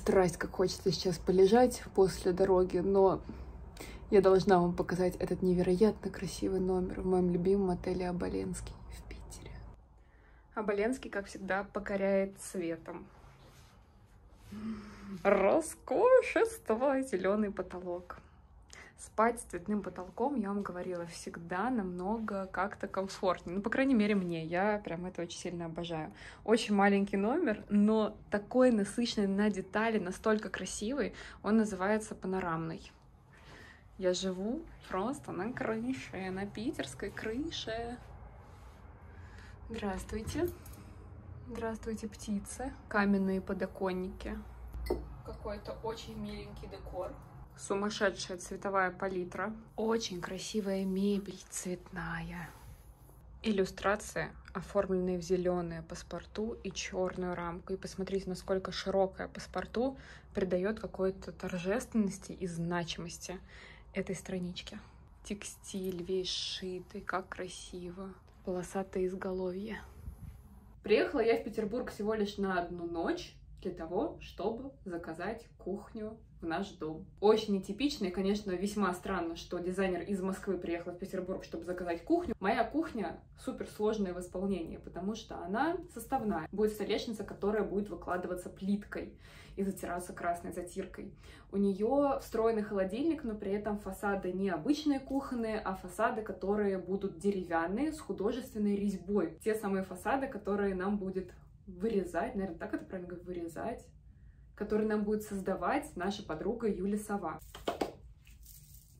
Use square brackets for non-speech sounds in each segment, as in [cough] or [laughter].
Страсть, как хочется сейчас полежать после дороги, но я должна вам показать этот невероятно красивый номер в моем любимом отеле Оболенский в Питере. Оболенский, как всегда, покоряет цветом. Роскошество, зеленый потолок. Спать с цветным потолком, я вам говорила, всегда намного как-то комфортнее. Ну, по крайней мере, мне. Я прям это очень сильно обожаю. Очень маленький номер, но такой насыщенный на детали, настолько красивый. Он называется панорамный. Я живу просто на крыше, на питерской крыше. Здравствуйте. Здравствуйте, птицы. Каменные подоконники. Какой-то очень миленький декор. Сумасшедшая цветовая палитра. Очень красивая мебель цветная. Иллюстрации, оформленные в зеленое паспорту и черную рамку. И посмотрите, насколько широкое паспорту придает какой-то торжественности и значимости этой страничке. Текстиль весь шитый, как красиво. Полосатое изголовье. Приехала я в Петербург всего лишь на одну ночь для того, чтобы заказать кухню в наш дом. Очень нетипично и, конечно, весьма странно, что дизайнер из Москвы приехал в Петербург, чтобы заказать кухню. Моя кухня супер сложная в исполнении, потому что она составная. Будет столешница, которая будет выкладываться плиткой и затираться красной затиркой. У нее встроенный холодильник, но при этом фасады не обычные кухонные, а фасады, которые будут деревянные с художественной резьбой. Те самые фасады, которые нам будет вырезать, наверное, так это правильно говорить, вырезать, который нам будет создавать наша подруга Юля Сова.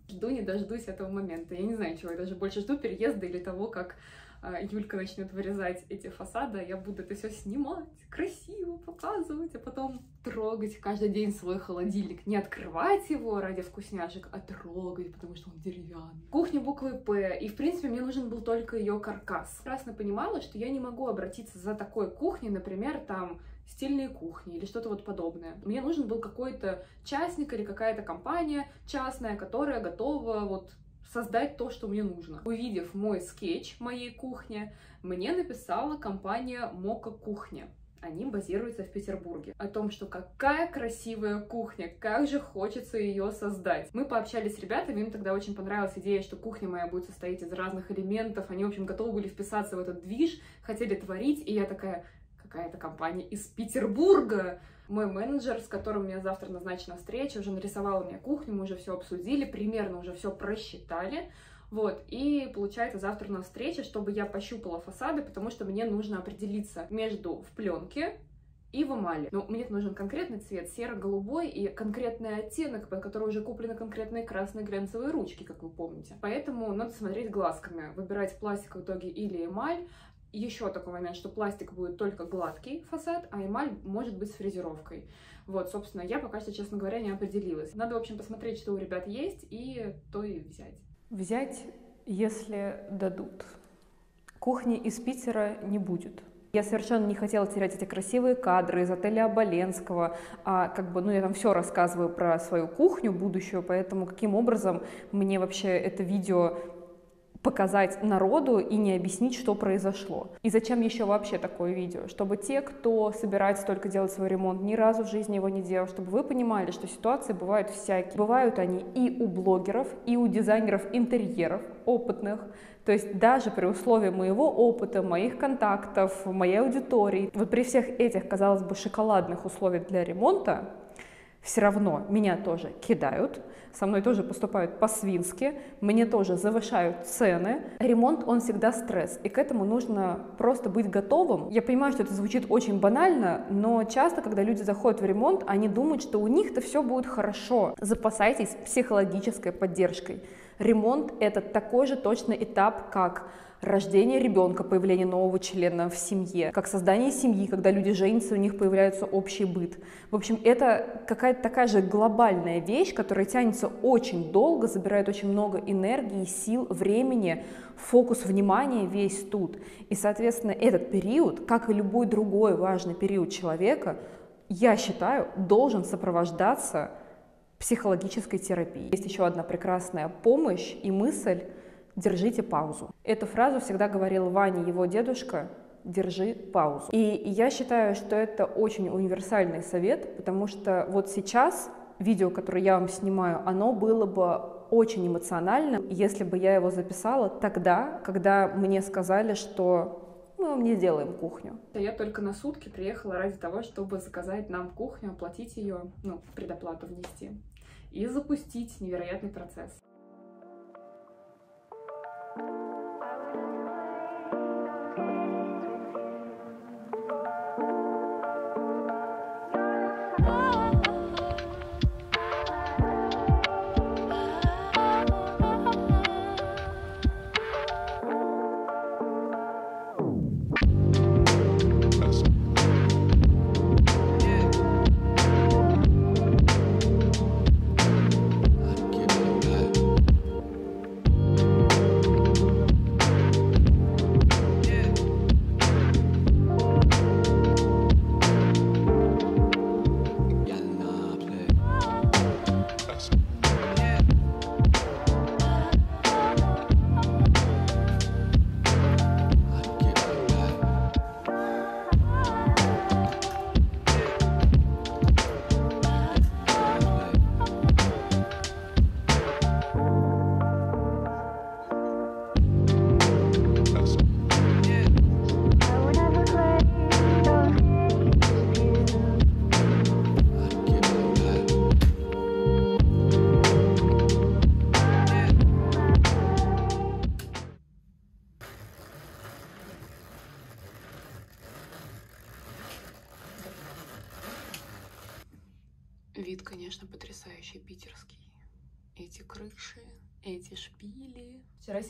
Жду не дождусь этого момента. Я не знаю, чего я даже больше жду, переезда или того, как а, Юлька начнет вырезать эти фасады, я буду это все снимать, красиво показывать, а потом трогать каждый день свой холодильник. Не открывать его ради вкусняшек, а трогать, потому что он деревянный. Кухня буквы П, и в принципе мне нужен был только ее каркас. Прекрасно понимала, что я не могу обратиться за такой кухней, например, там стильные кухни или что-то вот подобное. Мне нужен был какой-то частник или какая-то компания частная, которая готова вот создать то, что мне нужно. Увидев мой скетч моей кухни, мне написала компания Мока Кухня. Они базируются в Петербурге. О том, что какая красивая кухня, как же хочется ее создать. Мы пообщались с ребятами, им тогда очень понравилась идея, что кухня моя будет состоять из разных элементов. Они, в общем, готовы были вписаться в этот движ, хотели творить, и я такая, какая-то компания из Петербурга. Мой менеджер, с которым у меня завтра назначена встреча, уже нарисовал мне кухню, мы уже все обсудили, примерно уже все просчитали. Вот, и получается завтра у нас встреча, чтобы я пощупала фасады, потому что мне нужно определиться между в пленке и в эмали. Но мне нужен конкретный цвет, серо-голубой и конкретный оттенок, под который уже куплены конкретные красные глянцевые ручки, как вы помните. Поэтому надо смотреть глазками, выбирать пластик в итоге или эмаль, еще такой момент, что пластик будет только гладкий фасад, а эмаль может быть с фрезеровкой. Вот, собственно, я пока что, честно говоря, не определилась. Надо, в общем, посмотреть, что у ребят есть, и то и взять. Взять, если дадут. Кухни из Питера не будет. Я совершенно не хотела терять эти красивые кадры из отеля Оболенского, а как бы, ну, я там все рассказываю про свою кухню будущую, поэтому каким образом мне вообще это видео показать народу и не объяснить, что произошло. И зачем еще вообще такое видео? Чтобы те, кто собирается только делать свой ремонт, ни разу в жизни его не делал, чтобы вы понимали, что ситуации бывают всякие. Бывают они и у блогеров, и у дизайнеров интерьеров опытных, то есть даже при условии моего опыта, моих контактов, моей аудитории, вот при всех этих, казалось бы, шоколадных условиях для ремонта, все равно меня тоже кидают, со мной тоже поступают по-свински, мне тоже завышают цены. Ремонт, он всегда стресс, и к этому нужно просто быть готовым. Я понимаю, что это звучит очень банально, но часто, когда люди заходят в ремонт, они думают, что у них-то все будет хорошо. Запасайтесь психологической поддержкой. Ремонт — это такой же точный этап, как рождение ребенка, появление нового члена в семье, как создание семьи, когда люди женятся, у них появляется общий быт. В общем, это какая-то такая же глобальная вещь, которая тянется очень долго, забирает очень много энергии, сил, времени, фокус внимания весь тут. И, соответственно, этот период, как и любой другой важный период человека, я считаю, должен сопровождаться психологической терапией. Есть еще одна прекрасная помощь и мысль, держите паузу. Эту фразу всегда говорил Ваня, его дедушка, держи паузу. И я считаю, что это очень универсальный совет, потому что вот сейчас видео, которое я вам снимаю, оно было бы очень эмоциональным, если бы я его записала тогда, когда мне сказали, что мы вам не сделаем кухню. Я только на сутки приехала ради того, чтобы заказать нам кухню, оплатить ее, ну, предоплату внести и запустить невероятный процесс.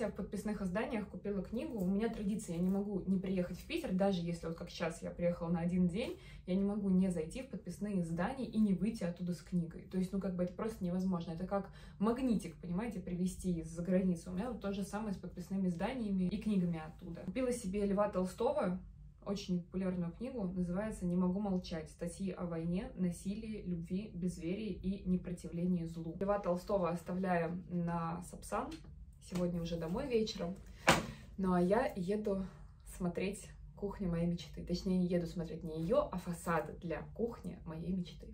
Я в подписных изданиях купила книгу. У меня традиция, я не могу не приехать в Питер, даже если вот как сейчас я приехала на один день, я не могу не зайти в подписные издания и не выйти оттуда с книгой. То есть, ну, как бы это просто невозможно. Это как магнитик, понимаете, привезти из-за границы. У меня вот то же самое с подписными изданиями и книгами оттуда. Купила себе Льва Толстого, очень популярную книгу, называется «Не могу молчать. Статьи о войне, насилии, любви, безверии и непротивлении злу». Льва Толстого оставляем на Сапсан, сегодня уже домой вечером. Ну а я еду смотреть кухню моей мечты. Точнее, не еду смотреть не ее, а фасады для кухни моей мечты.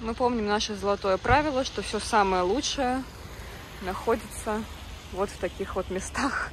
Мы помним наше золотое правило, что все самое лучшее находится вот в таких вот местах.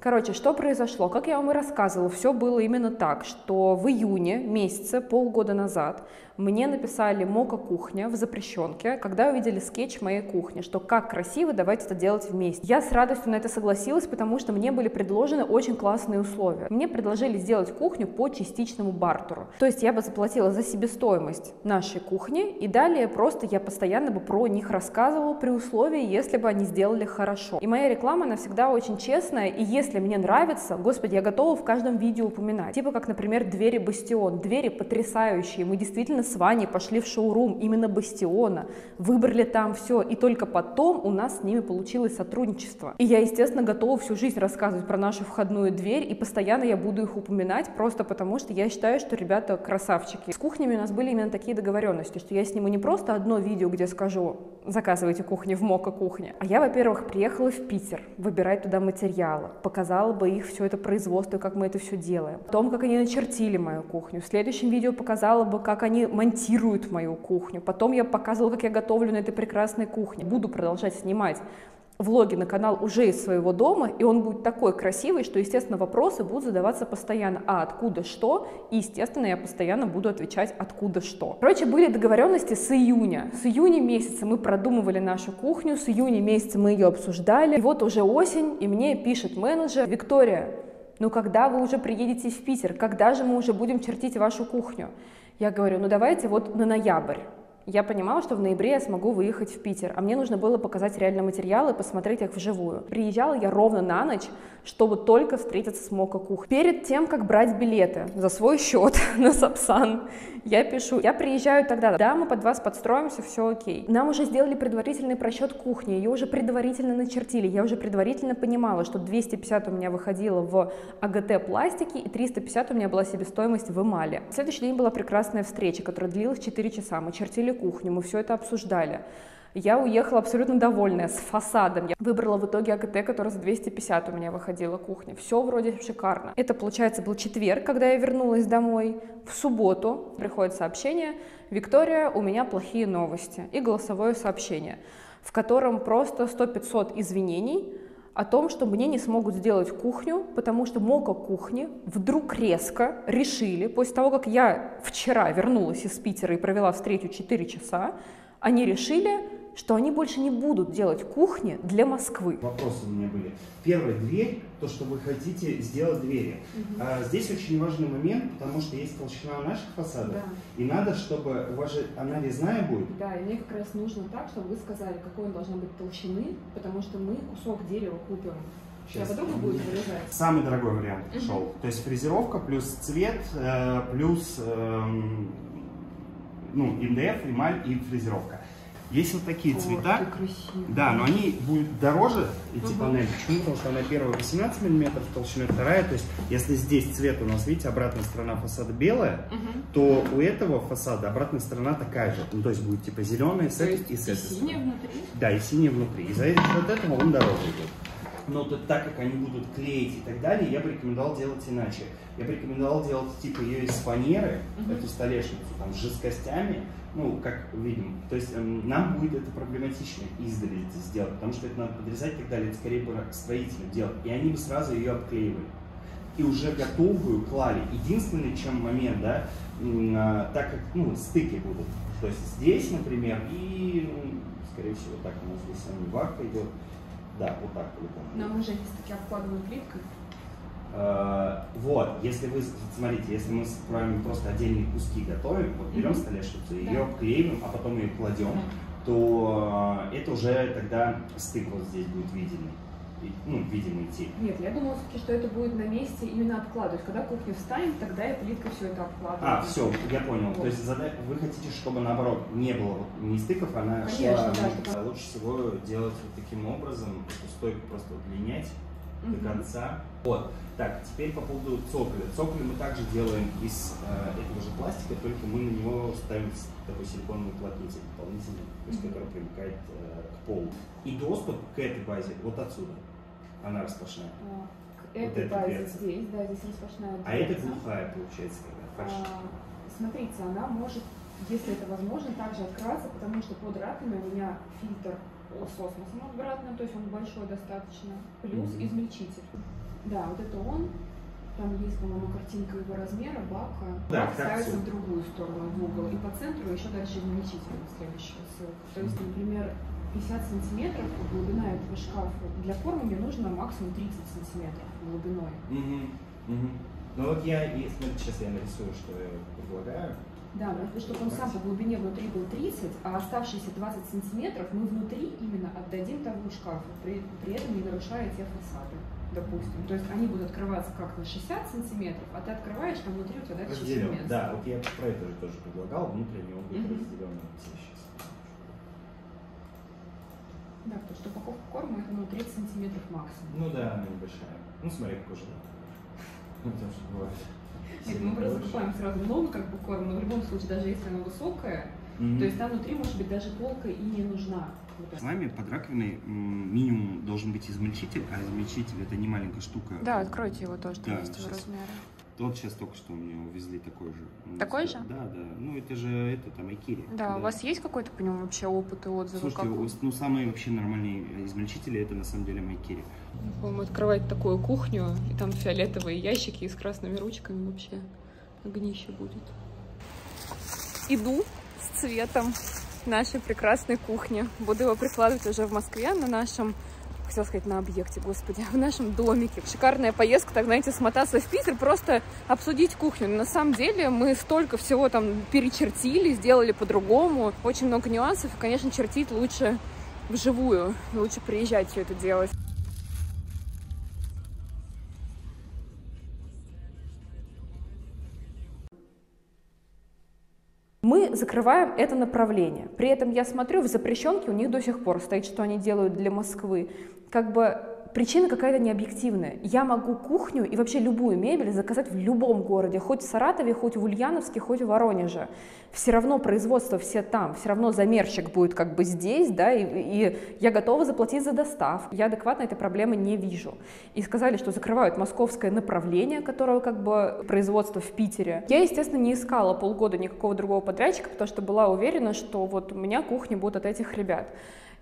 Короче, что произошло? Как я вам и рассказывала, все было именно так, что в июне месяце, полгода назад, мне написали Мока Кухня в запрещенке, когда увидели скетч моей кухни, что как красиво, давайте это делать вместе. Я с радостью на это согласилась, потому что мне были предложены очень классные условия. Мне предложили сделать кухню по частичному бартеру. То есть я бы заплатила за себестоимость нашей кухни, и далее просто я постоянно бы про них рассказывала при условии, если бы они сделали хорошо. И моя реклама, она всегда очень честная, и если мне нравится, господи, я готова в каждом видео упоминать. Типа как, например, двери Бастион. Двери потрясающие, мы действительно с Ваней пошли в шоурум именно Бастиона, выбрали там все, и только потом у нас с ними получилось сотрудничество. И я, естественно, готова всю жизнь рассказывать про нашу входную дверь, и постоянно я буду их упоминать, просто потому что я считаю, что ребята красавчики. С кухнями у нас были именно такие договоренности, что я сниму не просто одно видео, где скажу, заказывайте кухни в Мока кухне, а я, во-первых, приехала в Питер выбирать туда материалы, показала бы их все это производство, как мы это все делаем, о том, как они начертили мою кухню. В следующем видео показала бы, как они монтируют мою кухню. Потом я показывала, как я готовлю на этой прекрасной кухне. Буду продолжать снимать влоги на канал уже из своего дома, и он будет такой красивый, что, естественно, вопросы будут задаваться постоянно. А откуда что? И, естественно, я постоянно буду отвечать откуда что. Короче, были договоренности с июня. С июня месяца мы продумывали нашу кухню, с июня месяца мы ее обсуждали. И вот уже осень, и мне пишет менеджер, Виктория, ну когда вы уже приедете в Питер? Когда же мы уже будем чертить вашу кухню? Я говорю, ну давайте вот на ноябрь. Я понимала, что в ноябре я смогу выехать в Питер, а мне нужно было показать реально материалы, посмотреть их вживую. Приезжала я ровно на ночь, чтобы только встретиться с Мока Кух. Перед тем, как брать билеты за свой счет [laughs] на Сапсан, я пишу, я приезжаю тогда, да, мы под вас подстроимся, все окей. Нам уже сделали предварительный просчет кухни, ее уже предварительно начертили, я уже предварительно понимала, что 250 у меня выходило в АГТ пластике и 350 у меня была себестоимость в эмали. В следующий день была прекрасная встреча, которая длилась 4 часа, мы чертили кухню, мы все это обсуждали. Я уехала абсолютно довольная, с фасадом. Я выбрала в итоге АКТ, который за 250 у меня выходила кухня. Все вроде шикарно. Это, получается, был четверг, когда я вернулась домой. В субботу приходит сообщение «Виктория, у меня плохие новости» и голосовое сообщение, в котором просто 100-500 извинений, о том, что мне не смогут сделать кухню, потому что Мока кухни вдруг резко решили, после того, как я вчера вернулась из Питера и провела встречу 4 часа, они решили, что они больше не будут делать кухни для Москвы. Вопросы у меня были. Первая дверь, то, что вы хотите сделать двери. Угу. А, здесь очень важный момент, потому что есть толщина наших фасадов, да. и надо, чтобы у вас же она резная будет. Да, и мне как раз нужно так, чтобы вы сказали, какой он должна быть толщины, потому что мы кусок дерева купим Сейчас. Подруга будет вырезать. Самый дорогой вариант uh шел. То есть фрезеровка плюс цвет, э, плюс э, ну, МДФ, эмаль и фрезеровка. Есть вот такие О, цвета. Да, но они будут дороже, эти угу. панели. Почему? Потому что она первая 18 мм толщиной, вторая. То есть, если здесь цвет у нас, видите, обратная сторона фасада белая, угу. то у этого фасада обратная сторона такая же. Ну, то есть будет типа зеленая с этой и с этой. Синяя внутри? Да, и синяя внутри. И за счет этого он дороже идет. Но то, так как они будут клеить и так далее, я бы рекомендовал делать иначе. Я бы рекомендовал делать типа ее из фанеры, угу. эту столешницу, там, с жесткостями, ну, как видим. То есть эм, нам будет это проблематично издали сделать, потому что это надо подрезать и так далее, это скорее бы строителям делать. И они бы сразу ее обклеивали. И уже готовую клали. Единственный чем момент, да, э, так как, ну, стыки будут. То есть здесь, например, и, скорее всего, так у нас здесь варка идет. Да, вот так по-любому. Но мы же эти стыки обкладываем плиткой. Э, вот, если вы, смотрите, если мы с вами просто отдельные куски готовим, вот берем mm-hmm. столешницу, да. ее обклеиваем, а потом ее кладем, то э, это уже тогда стык вот здесь будет виден. Ну, видимо, идти. Нет, я думала все-таки, что это будет на месте именно обкладывать. Когда кухня встанет, тогда и плитка все это обкладывает. А, все, я понял. Вот. То есть вы хотите, чтобы наоборот не было не стыков, она Конечно, шла. Да, чтобы... Лучше всего делать вот таким образом, эту стойку просто удлинять угу. до конца. Вот. Так, теперь по поводу цоколя. Цоколь мы также делаем из э, этого же пластика, только мы на него ставим такой силиконовый уплотнитель дополнительный, то есть, который примыкает э, к полу. И доступ к этой базе вот отсюда. Она распашная. А, к этой вот базе дверца. здесь, да, здесь распашная дверца. А это глухая получается, когда фарш. А, смотрите, она может, если это возможно, также открываться, потому что под раковиной у меня фильтр с осмосом обратно, то есть он большой достаточно, плюс mm-hmm. измельчитель. Да, вот это он. Там есть, по-моему, картинка его размера, бака. Да, Бак ставится в другую сторону, в угол. И по центру еще дальше измельчитель, следующая ссылка. То есть, например, 50 сантиметров глубина этого шкафа. Для формы мне нужно максимум 30 сантиметров глубиной. Угу, угу. Ну вот я, если сейчас я нарисую, что я предлагаю. Да, но чтобы он сам по глубине внутри был 30, а оставшиеся 20 сантиметров мы внутри именно отдадим тому шкафу, при, при этом не нарушая те фасады допустим. То есть они будут открываться как на 60 сантиметров, а ты открываешь, там внутри у тебя дальше Разделен. Да, вот я про это же тоже предлагал, внутренний он будет mm-hmm. разделен сейчас. Да, потому что упаковка корма это ну, 30 сантиметров максимум. Ну да, она небольшая. Ну смотри, какой же. Ну, потому что бывает. Нет, мы просто покупаем сразу много как бы корма, но в любом случае, даже если она высокая, mm-hmm. то есть там внутри может быть даже полка и не нужна. С нами под раковиной минимум должен быть измельчитель, а измельчитель это не маленькая штука. Да, откройте его тоже, да, есть его размеры. Вот сейчас только что мне увезли такой же. Такой же? Да, да. Ну, это же, это там Айкири. Да, да, у вас есть какой-то по нему вообще опыт и отзывы? Слушайте, как? ну, самые вообще нормальные измельчители, это на самом деле Майкири. Будем открывать такую кухню, и там фиолетовые ящики и с красными ручками вообще огнище будет. Иду с цветом нашей прекрасной кухни. Буду его прикладывать уже в Москве на нашем, хотела сказать на объекте, господи, [laughs] в нашем домике. Шикарная поездка, так, знаете, смотаться в Питер, просто обсудить кухню. На самом деле мы столько всего там перечертили, сделали по-другому. Очень много нюансов, и, конечно, чертить лучше вживую. Лучше приезжать все это делать. Мы закрываем это направление. При этом я смотрю, в запрещенке у них до сих пор стоит, что они делают для Москвы. Как бы причина какая-то необъективная. Я могу кухню и вообще любую мебель заказать в любом городе, хоть в Саратове, хоть в Ульяновске, хоть в Воронеже. Все равно производство все там, все равно замерщик будет как бы здесь, да, и, и я готова заплатить за достав. Я адекватно этой проблемы не вижу. И сказали, что закрывают московское направление, которое как бы производство в Питере. Я, естественно, не искала полгода никакого другого подрядчика, потому что была уверена, что вот у меня кухня будет от этих ребят.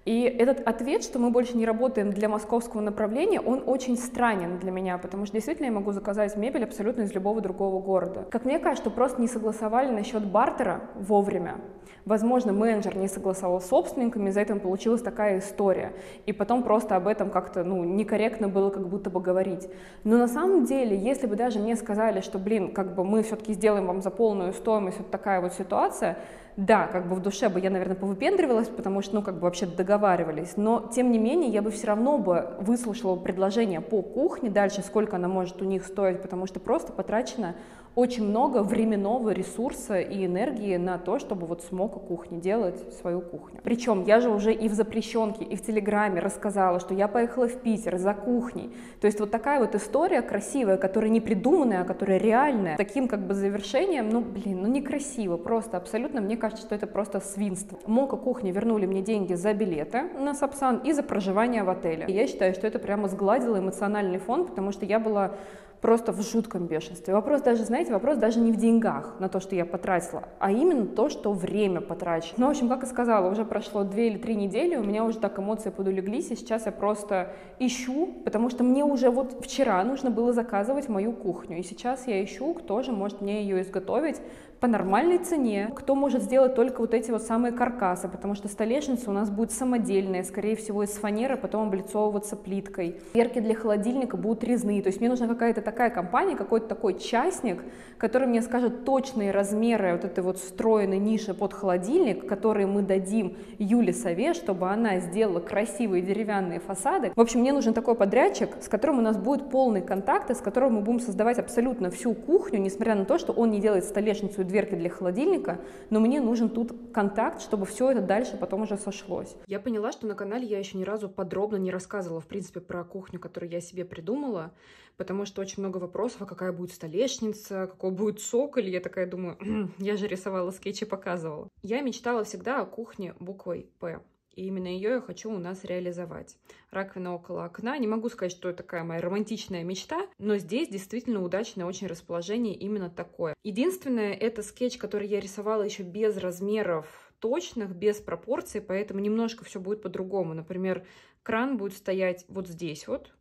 И этот ответ, что мы больше не работаем для московского направления, он очень странен для меня, потому что действительно я могу заказать мебель абсолютно из любого другого города. Как мне кажется, просто не согласовали насчет бартера вовремя. Возможно, менеджер не согласовал с собственниками, из-за этого получилась такая история. И потом просто об этом как-то ну, некорректно было как будто бы говорить. Но на самом деле, если бы даже мне сказали, что, блин, как бы мы все-таки сделаем вам за полную стоимость вот такая вот ситуация, да, как бы в душе бы я, наверное, повыпендривалась, потому что, ну, как бы вообще договаривались, но, тем не менее, я бы все равно бы выслушала предложение по кухне дальше, сколько она может у них стоить, потому что просто потрачено очень много временного ресурса и энергии на то, чтобы вот смог кухни делать свою кухню. Причем я же уже и в запрещенке, и в Телеграме рассказала, что я поехала в Питер за кухней. То есть вот такая вот история красивая, которая не придуманная, а которая реальная. Таким как бы завершением, ну блин, ну некрасиво, просто абсолютно, мне кажется, что это просто свинство. Мока кухни вернули мне деньги за билеты на Сапсан и за проживание в отеле. И я считаю, что это прямо сгладило эмоциональный фон, потому что я была просто в жутком бешенстве. Вопрос даже, знаете, вопрос даже не в деньгах на то, что я потратила, а именно то, что время потрачено. Ну, в общем, как и сказала, уже прошло две или три недели, у меня уже так эмоции подулеглись, и сейчас я просто ищу, потому что мне уже вот вчера нужно было заказывать мою кухню, и сейчас я ищу, кто же может мне ее изготовить, по нормальной цене, кто может сделать только вот эти вот самые каркасы, потому что столешница у нас будет самодельная, скорее всего, из фанеры, потом облицовываться плиткой. Дверки для холодильника будут резные, то есть мне нужна какая-то такая компания, какой-то такой частник, который мне скажет точные размеры вот этой вот встроенной ниши под холодильник, которые мы дадим Юле Сове, чтобы она сделала красивые деревянные фасады. В общем, мне нужен такой подрядчик, с которым у нас будет полный контакт, и с которым мы будем создавать абсолютно всю кухню, несмотря на то, что он не делает столешницу и дверки для холодильника, но мне нужен тут контакт, чтобы все это дальше потом уже сошлось. Я поняла, что на канале я еще ни разу подробно не рассказывала, в принципе, про кухню, которую я себе придумала, потому что очень много вопросов, а какая будет столешница, какой будет цоколь. Я такая думаю, я же рисовала скетчи, показывала. Я мечтала всегда о кухне буквой «П». И именно ее я хочу у нас реализовать. Раковина около окна. Не могу сказать, что это такая моя романтичная мечта, но здесь действительно удачное очень расположение именно такое. Единственное, это скетч, который я рисовала еще без размеров точных, без пропорций, поэтому немножко все будет по-другому. Например, кран будет стоять вот здесь вот,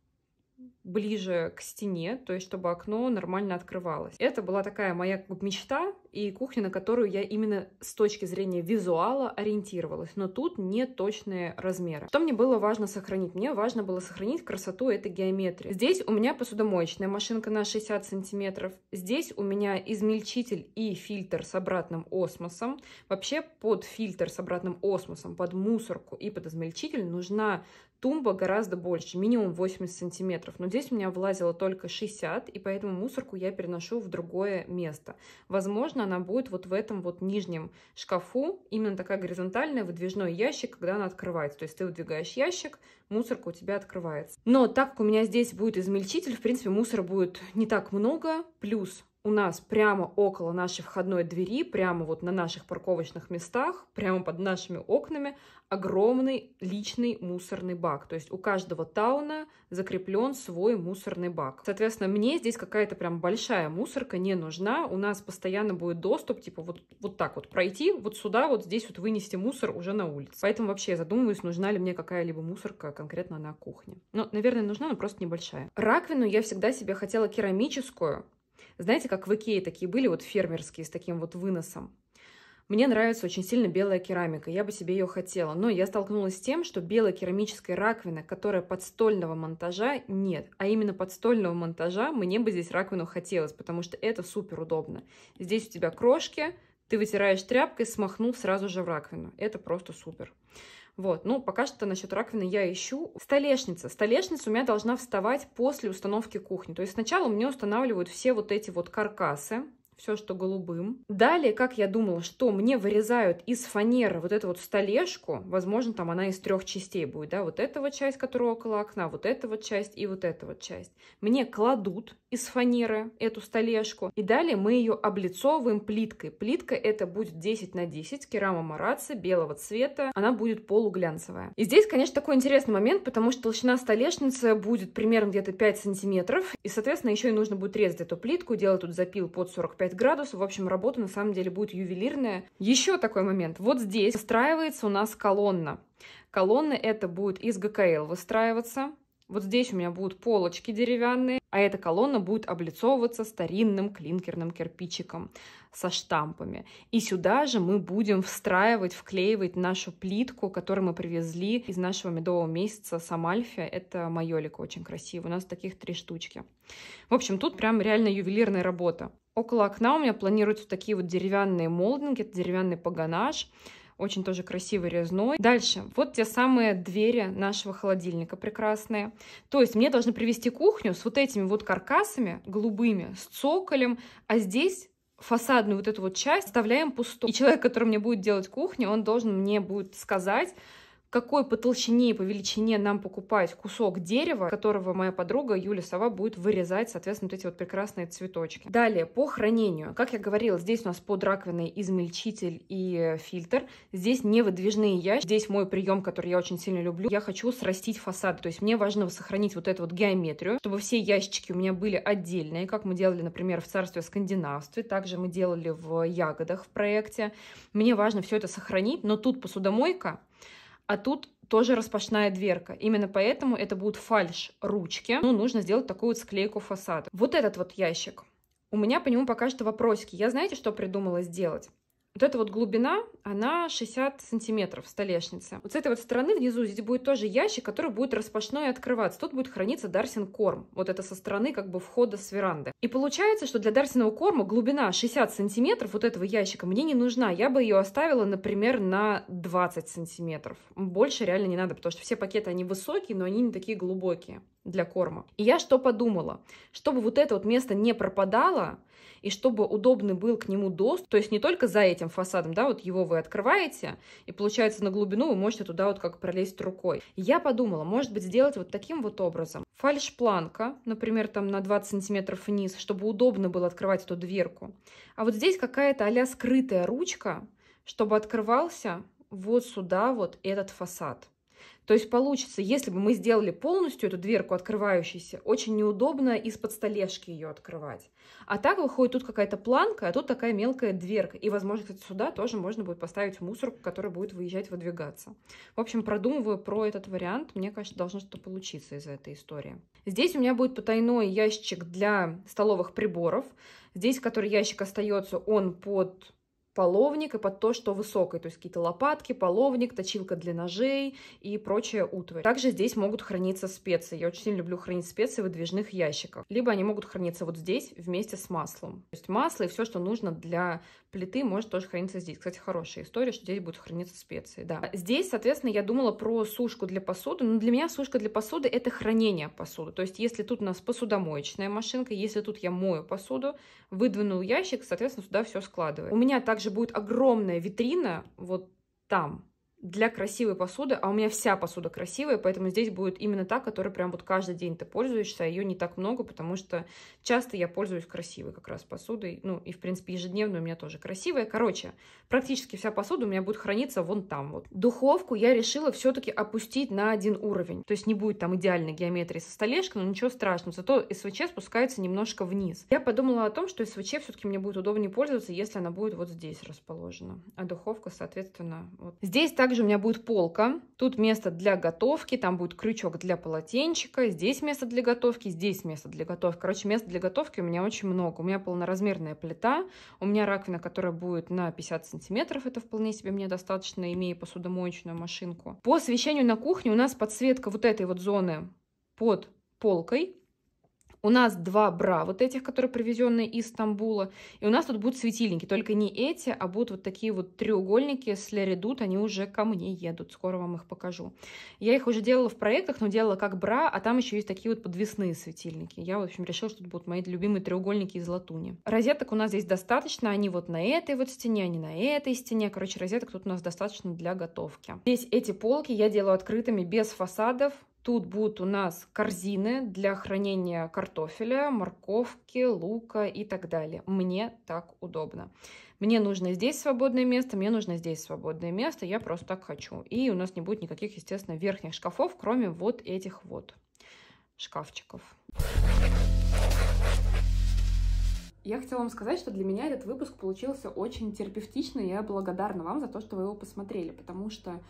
ближе к стене, то есть чтобы окно нормально открывалось. Это была такая моя мечта и кухня, на которую я именно с точки зрения визуала ориентировалась, но тут не точные размеры. Что мне было важно сохранить? Мне важно было сохранить красоту этой геометрии. Здесь у меня посудомоечная машинка на 60 сантиметров, здесь у меня измельчитель и фильтр с обратным осмосом. Вообще под фильтр с обратным осмосом, под мусорку и под измельчитель нужна тумба гораздо больше, минимум 80 сантиметров. Но здесь у меня влазило только 60, и поэтому мусорку я переношу в другое место. Возможно, она будет вот в этом вот нижнем шкафу, именно такая горизонтальная, выдвижной ящик, когда она открывается. То есть ты выдвигаешь ящик, мусорка у тебя открывается. Но так как у меня здесь будет измельчитель, в принципе, мусора будет не так много, плюс у нас прямо около нашей входной двери, прямо вот на наших парковочных местах, прямо под нашими окнами огромный личный мусорный бак. То есть у каждого тауна закреплен свой мусорный бак. Соответственно, мне здесь какая-то прям большая мусорка не нужна. У нас постоянно будет доступ, типа вот, вот так вот пройти, вот сюда, вот здесь вот вынести мусор уже на улице. Поэтому вообще я задумываюсь, нужна ли мне какая-либо мусорка конкретно на кухне. Ну, наверное, нужна, но просто небольшая. Раковину я всегда себе хотела керамическую, знаете, как в Икее такие были вот фермерские с таким вот выносом. Мне нравится очень сильно белая керамика, я бы себе ее хотела, но я столкнулась с тем, что белой керамической раковины, которая подстольного монтажа, нет. А именно подстольного монтажа мне бы здесь раковину хотелось, потому что это супер удобно. Здесь у тебя крошки, ты вытираешь тряпкой, смахнул сразу же в раковину. Это просто супер. Вот, ну, пока что насчет раковины я ищу. Столешница. Столешница у меня должна вставать после установки кухни. То есть сначала меня устанавливают все вот эти вот каркасы, все, что голубым. Далее, как я думала, что мне вырезают из фанеры вот эту вот столешку, возможно, там она из трех частей будет, да, вот эта вот часть, которая около окна, вот эта вот часть и вот эта вот часть. Мне кладут из фанеры эту столешку, и далее мы ее облицовываем плиткой. Плитка это будет 10 на 10, керама мараци, белого цвета, она будет полуглянцевая. И здесь, конечно, такой интересный момент, потому что толщина столешницы будет примерно где-то 5 сантиметров, и, соответственно, еще и нужно будет резать эту плитку, делать тут запил под 45 45 градусов. В общем, работа на самом деле будет ювелирная. Еще такой момент. Вот здесь выстраивается у нас колонна. Колонна это будет из ГКЛ выстраиваться. Вот здесь у меня будут полочки деревянные, а эта колонна будет облицовываться старинным клинкерным кирпичиком со штампами. И сюда же мы будем встраивать, вклеивать нашу плитку, которую мы привезли из нашего медового месяца с Амальфи. Это майолика очень красивый. У нас таких три штучки. В общем, тут прям реально ювелирная работа. Около окна у меня планируются такие вот деревянные молдинги, это деревянный погонаж, очень тоже красивый резной. Дальше, вот те самые двери нашего холодильника прекрасные. То есть мне должны привести кухню с вот этими вот каркасами голубыми, с цоколем, а здесь фасадную вот эту вот часть оставляем пустой. И человек, который мне будет делать кухню, он должен мне будет сказать, какой по толщине и по величине нам покупать кусок дерева, которого моя подруга Юля Сова будет вырезать, соответственно, вот эти вот прекрасные цветочки. Далее, по хранению. Как я говорила, здесь у нас под раковиной измельчитель и фильтр. Здесь не выдвижные ящики. Здесь мой прием, который я очень сильно люблю. Я хочу срастить фасад. То есть мне важно сохранить вот эту вот геометрию, чтобы все ящички у меня были отдельные, как мы делали, например, в царстве скандинавстве. Также мы делали в ягодах в проекте. Мне важно все это сохранить, но тут посудомойка а тут тоже распашная дверка. Именно поэтому это будут фальш-ручки. Ну, нужно сделать такую вот склейку фасада. Вот этот вот ящик. У меня по нему пока что вопросики. Я знаете, что придумала сделать? Вот эта вот глубина, она 60 сантиметров столешница. Вот с этой вот стороны внизу здесь будет тоже ящик, который будет распашной открываться. Тут будет храниться Дарсин корм. Вот это со стороны как бы входа с веранды. И получается, что для Дарсиного корма глубина 60 сантиметров вот этого ящика мне не нужна. Я бы ее оставила, например, на 20 сантиметров. Больше реально не надо, потому что все пакеты, они высокие, но они не такие глубокие для корма. И я что подумала? Чтобы вот это вот место не пропадало, и чтобы удобный был к нему доступ, то есть не только за этим фасадом, да, вот его вы открываете, и получается на глубину вы можете туда вот как пролезть рукой. Я подумала, может быть, сделать вот таким вот образом. Фальш-планка, например, там на 20 сантиметров вниз, чтобы удобно было открывать эту дверку. А вот здесь какая-то а скрытая ручка, чтобы открывался вот сюда вот этот фасад. То есть получится, если бы мы сделали полностью эту дверку открывающейся, очень неудобно из-под столешки ее открывать. А так выходит тут какая-то планка, а тут такая мелкая дверка. И, возможно, кстати, сюда тоже можно будет поставить мусорку, которая будет выезжать, выдвигаться. В общем, продумываю про этот вариант. Мне кажется, должно что-то получиться из этой истории. Здесь у меня будет потайной ящик для столовых приборов. Здесь, который ящик остается, он под половник и под то, что высокое, то есть какие-то лопатки, половник, точилка для ножей и прочая утварь. Также здесь могут храниться специи. Я очень сильно люблю хранить специи в выдвижных ящиках. Либо они могут храниться вот здесь вместе с маслом. То есть масло и все, что нужно для плиты, может тоже храниться здесь. Кстати, хорошая история, что здесь будут храниться специи. Да. Здесь, соответственно, я думала про сушку для посуды, но для меня сушка для посуды это хранение посуды. То есть если тут у нас посудомоечная машинка, если тут я мою посуду, выдвинул ящик, соответственно, сюда все складываю. У меня также будет огромная витрина вот там, для красивой посуды, а у меня вся посуда красивая, поэтому здесь будет именно та, которая прям вот каждый день ты пользуешься, а ее не так много, потому что часто я пользуюсь красивой как раз посудой, ну и в принципе ежедневно у меня тоже красивая. Короче, практически вся посуда у меня будет храниться вон там вот. Духовку я решила все-таки опустить на один уровень, то есть не будет там идеальной геометрии со столешкой, но ничего страшного, зато СВЧ спускается немножко вниз. Я подумала о том, что СВЧ все-таки мне будет удобнее пользоваться, если она будет вот здесь расположена, а духовка, соответственно, вот. Здесь также также у меня будет полка. Тут место для готовки, там будет крючок для полотенчика, здесь место для готовки, здесь место для готовки. Короче, места для готовки у меня очень много. У меня полноразмерная плита, у меня раковина, которая будет на 50 сантиметров. Это вполне себе мне достаточно, имея посудомоечную машинку. По освещению на кухне у нас подсветка вот этой вот зоны под полкой У нас два бра, вот этих, которые привезенные из Стамбула. И у нас тут будут светильники. Только не эти, а будут вот такие вот треугольники с ляридут. Они уже ко мне едут. Скоро вам их покажу. Я их уже делала в проектах, но делала как бра, а там еще есть такие вот подвесные светильники. Я, в общем, решила, что тут будут мои любимые треугольники из латуни. Розеток у нас здесь достаточно. Они вот на этой вот стене, они на этой стене. Короче, розеток тут у нас достаточно для готовки. Здесь эти полки я делаю открытыми, без фасадов. Тут будут у нас корзины для хранения картофеля, морковки, лука и так далее. Мне так удобно. Мне нужно здесь свободное место, мне нужно здесь свободное место, я просто так хочу. И у нас не будет никаких, естественно, верхних шкафов, кроме вот этих вот шкафчиков. Я хотела вам сказать, что для меня этот выпуск получился очень терапевтичный, я благодарна вам за то, что вы его посмотрели, потому что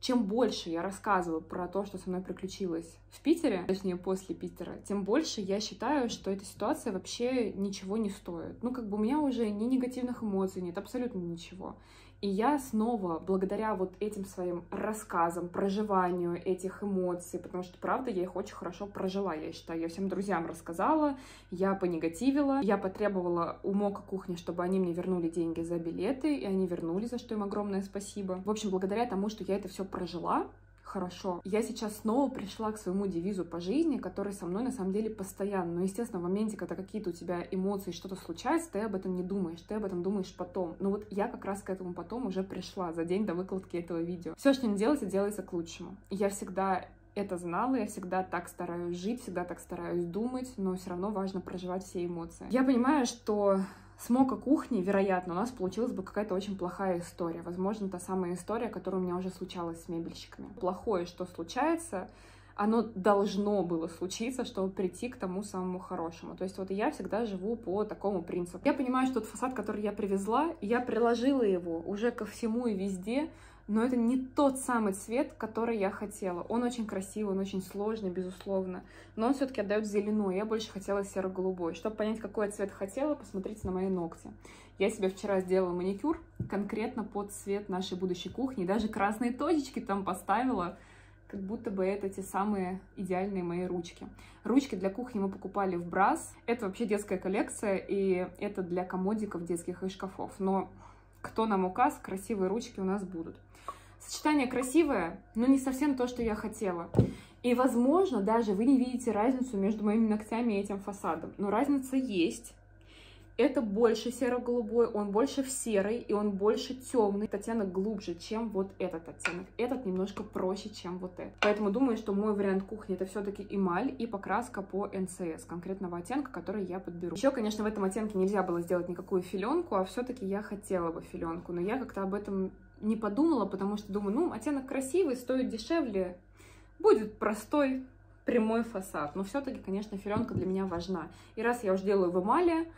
чем больше я рассказываю про то, что со мной приключилось в Питере, точнее после Питера, тем больше я считаю, что эта ситуация вообще ничего не стоит. Ну, как бы у меня уже ни негативных эмоций нет, абсолютно ничего. И я снова, благодаря вот этим своим рассказам, проживанию этих эмоций, потому что, правда, я их очень хорошо прожила, я считаю. Я всем друзьям рассказала, я понегативила, я потребовала у Мока кухни, чтобы они мне вернули деньги за билеты, и они вернули, за что им огромное спасибо. В общем, благодаря тому, что я это все прожила, хорошо. Я сейчас снова пришла к своему девизу по жизни, который со мной на самом деле постоянно. Но, естественно, в моменте, когда какие-то у тебя эмоции, что-то случается, ты об этом не думаешь, ты об этом думаешь потом. Но вот я как раз к этому потом уже пришла за день до выкладки этого видео. Все, что не делается, делается к лучшему. Я всегда это знала, я всегда так стараюсь жить, всегда так стараюсь думать, но все равно важно проживать все эмоции. Я понимаю, что с Мока кухни, вероятно, у нас получилась бы какая-то очень плохая история. Возможно, та самая история, которая у меня уже случалась с мебельщиками. Плохое, что случается, оно должно было случиться, чтобы прийти к тому самому хорошему. То есть вот я всегда живу по такому принципу. Я понимаю, что тот фасад, который я привезла, я приложила его уже ко всему и везде, но это не тот самый цвет, который я хотела. Он очень красивый, он очень сложный, безусловно, но он все-таки отдает зеленой. Я больше хотела серо-голубой. Чтобы понять, какой цвет хотела, посмотрите на мои ногти. Я себе вчера сделала маникюр конкретно под цвет нашей будущей кухни. Даже красные точечки там поставила, как будто бы это те самые идеальные мои ручки. Ручки для кухни мы покупали в Брас. Это вообще детская коллекция, и это для комодиков детских и шкафов. Но кто нам указ, красивые ручки у нас будут. Сочетание красивое, но не совсем то, что я хотела. И, возможно, даже вы не видите разницу между моими ногтями и этим фасадом. Но разница есть. Это больше серо-голубой, он больше в серый, и он больше темный. Оттенок глубже, чем вот этот оттенок. Этот немножко проще, чем вот этот. Поэтому думаю, что мой вариант кухни это все-таки эмаль и покраска по НСС, конкретного оттенка, который я подберу. Еще, конечно, в этом оттенке нельзя было сделать никакую филенку, а все-таки я хотела бы филенку, но я как-то об этом не подумала, потому что думаю, ну, оттенок красивый, стоит дешевле, будет простой прямой фасад. Но все-таки, конечно, филенка для меня важна. И раз я уже делаю в эмали,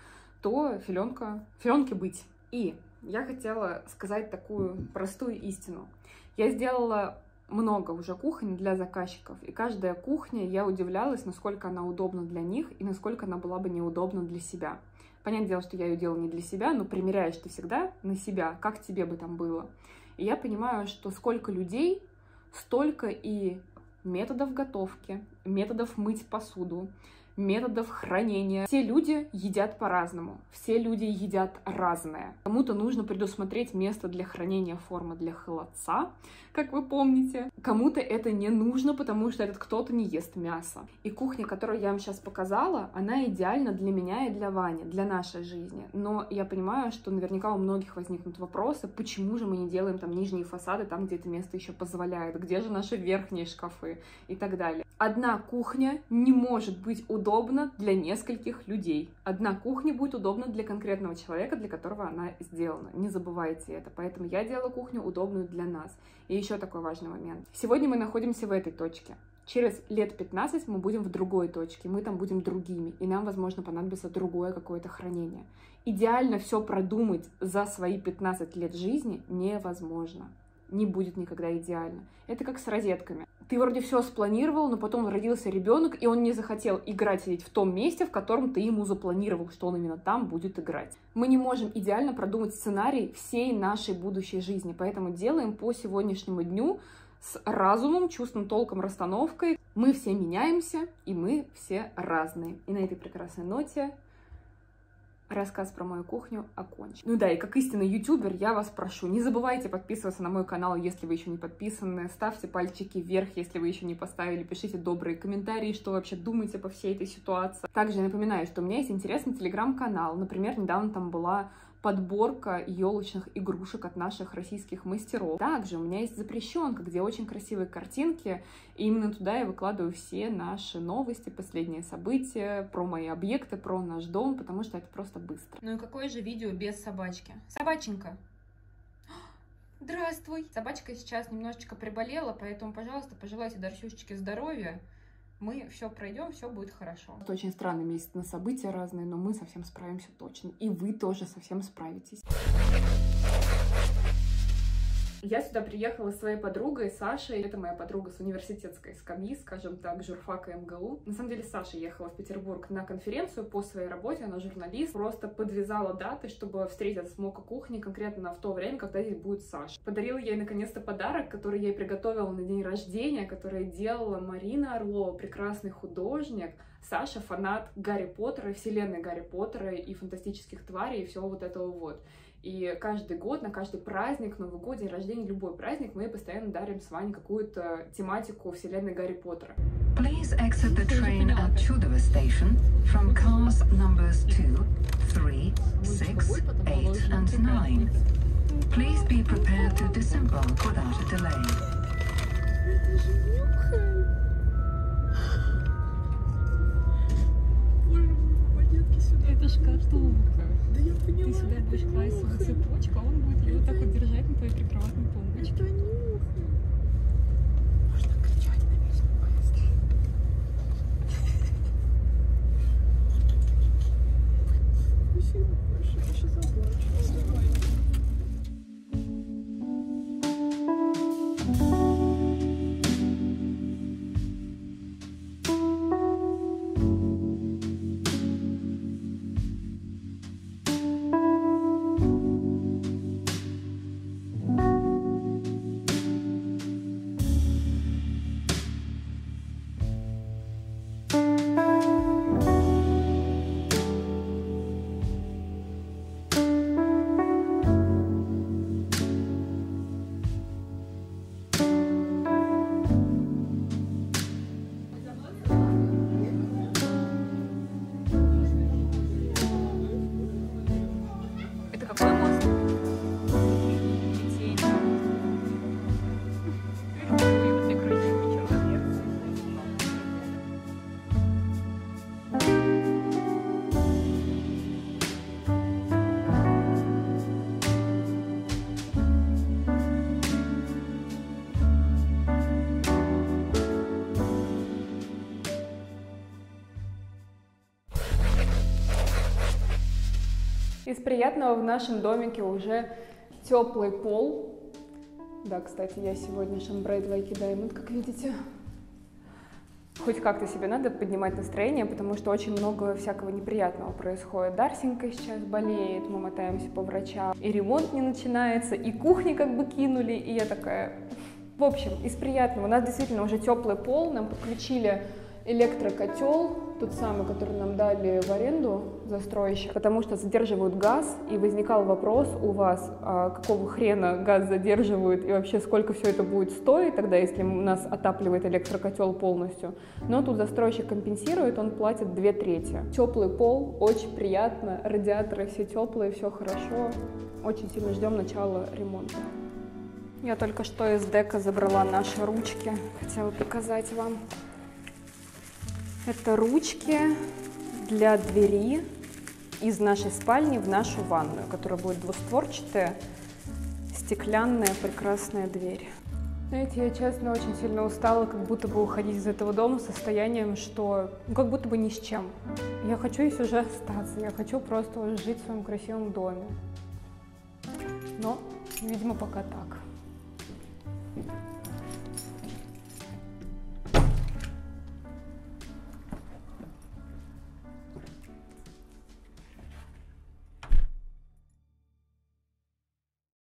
то филенка, филенке быть. И я хотела сказать такую простую истину. Я сделала много уже кухонь для заказчиков, и каждая кухня, я удивлялась, насколько она удобна для них и насколько она была бы неудобна для себя. Понятное дело, что я ее делала не для себя, но примеряешь ты всегда на себя, как тебе бы там было. И я понимаю, что сколько людей, столько и методов готовки, методов мыть посуду, методов хранения. Все люди едят по-разному, все люди едят разное. Кому-то нужно предусмотреть место для хранения формы для холодца, как вы помните. Кому-то это не нужно, потому что этот кто-то не ест мясо. И кухня, которую я вам сейчас показала, она идеальна для меня и для Вани, для нашей жизни. Но я понимаю, что наверняка у многих возникнут вопросы, почему же мы не делаем там нижние фасады, там, где это место еще позволяет, где же наши верхние шкафы и так далее. Одна кухня не может быть удобна для нескольких людей. Одна кухня будет удобна для конкретного человека, для которого она сделана. Не забывайте это. Поэтому я делаю кухню удобную для нас. И еще такой важный момент. Сегодня мы находимся в этой точке. Через лет 15 мы будем в другой точке, мы там будем другими, и нам, возможно, понадобится другое какое-то хранение. Идеально все продумать за свои 15 лет жизни невозможно. Не будет никогда идеально. Это как с розетками. Ты вроде все спланировал, но потом родился ребенок, и он не захотел играть, сидеть в том месте, в котором ты ему запланировал, что он именно там будет играть. Мы не можем идеально продумать сценарий всей нашей будущей жизни, поэтому делаем по сегодняшнему дню с разумом, чувством, толком, расстановкой. Мы все меняемся, и мы все разные. И на этой прекрасной ноте рассказ про мою кухню окончен. Ну да, и как истинный ютубер я вас прошу, не забывайте подписываться на мой канал, если вы еще не подписаны, ставьте пальчики вверх, если вы еще не поставили, пишите добрые комментарии, что вообще думаете по всей этой ситуации. Также напоминаю, что у меня есть интересный телеграм-канал, например, недавно там была подборка елочных игрушек от наших российских мастеров. Также у меня есть запрещенка, где очень красивые картинки, и именно туда я выкладываю все наши новости, последние события, про мои объекты, про наш дом, потому что это просто быстро. Ну и какое же видео без собачки? Собаченька! Здравствуй! Собачка сейчас немножечко приболела, поэтому, пожалуйста, пожелайте Дарсюшечке здоровья, мы все пройдем, все будет хорошо. Это очень странный месяц на события разные, но мы совсем справимся точно. И вы тоже совсем справитесь. Я сюда приехала с своей подругой Сашей. Это моя подруга с университетской скамьи, скажем так, журфака МГУ. На самом деле Саша ехала в Петербург на конференцию по своей работе, она журналист. Просто подвязала даты, чтобы встретиться с Мока кухней конкретно в то время, когда здесь будет Саша. Подарила ей наконец-то подарок, который я ей приготовила на день рождения, который делала Марина Орлова, прекрасный художник. Саша фанат Гарри Поттера, вселенной Гарри Поттера и фантастических тварей и всего вот этого вот. И каждый год, на каждый праздник, Новый год, день рождения, любой праздник, мы постоянно дарим с Ваней какую-то тематику вселенной Гарри Поттера. Please exit the train at Chudova station from cars numbers 2, 3, 6, 8 and 9. Please be prepared to disembark without a delay. Это шкатулка. Да я понимаю. Ты сюда будешь класть свою цепочку, а он будет ее вот так вот держать на твоей прикроватной тумбочке. Это нюхай. Приятного в нашем домике уже теплый пол. Да, кстати, я сегодня шамбрейд Лайки Даймонд, как видите. Хоть как-то себе надо поднимать настроение, потому что очень много всякого неприятного происходит. Дарсенька сейчас болеет, мы мотаемся по врачам, и ремонт не начинается, и кухни как бы кинули, и я такая... В общем, из приятного, у нас действительно уже теплый пол, нам подключили электрокотел, тот самый, который нам дали в аренду застройщик, потому что задерживают газ, и возникал вопрос у вас, а какого хрена газ задерживают, и вообще сколько все это будет стоить тогда, если нас отапливает электрокотел полностью. Но тут застройщик компенсирует, он платит две трети. Теплый пол, очень приятно, радиаторы все теплые, все хорошо. Очень сильно ждем начала ремонта. Я только что из дека забрала наши ручки, хотела показать вам. Это ручки для двери из нашей спальни в нашу ванную, которая будет двустворчатая, стеклянная, прекрасная дверь. Знаете, я честно очень сильно устала, как будто бы уходить из этого дома состоянием, что ну, как будто бы ни с чем. Я хочу здесь уже остаться, я хочу просто жить в своем красивом доме. Но, видимо, пока так.